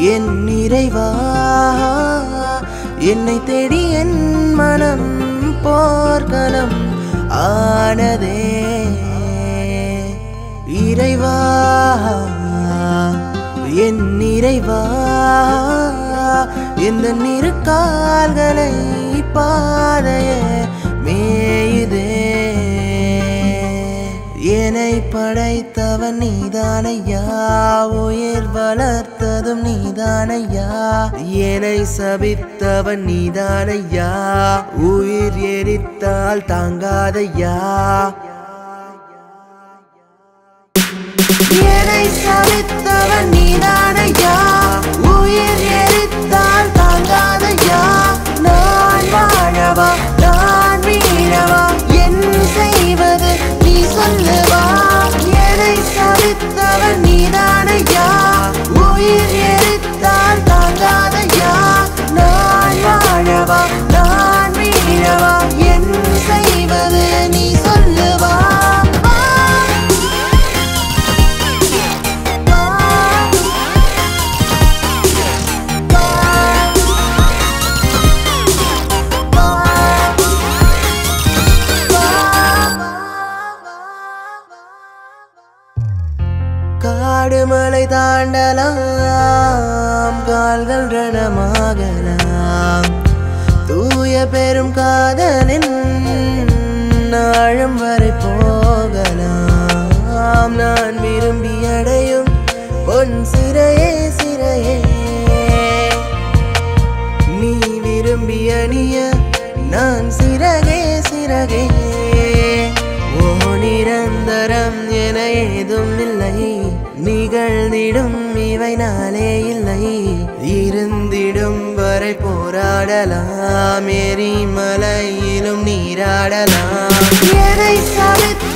என் நிறைவா? என்னை தேடி என் மனம் போர்க்களம் ஆனதே. இறைவா என் நிறைவா? எந்த நிறு கால்களை பாதையே என்னை படைத்தவன் நீதானையா? உயிர் வளர்த்ததும் நீதானையா? என்னை சபித்தவன் நீதானையா? உயிர் எரித்தால் தாங்காதையா? என்னை சபித்த காடு மலை தாண்டலாம் கால்கள் ரணமாகலாம். தூய பெரும் காதலின் ஆழம் வரை போகலாம். நான் விரும்பி அடையும் பொன் சிறையே சிறையே. நீ விரும்பி அணிய நான் சிறை இல்லை. நிகழ்ந்திடும் இவை நாளே இல்லை. இருந்திடும் வரை போராடலாம். எரிமலையிலும் நீராடலாம். எதை சவித்தவன்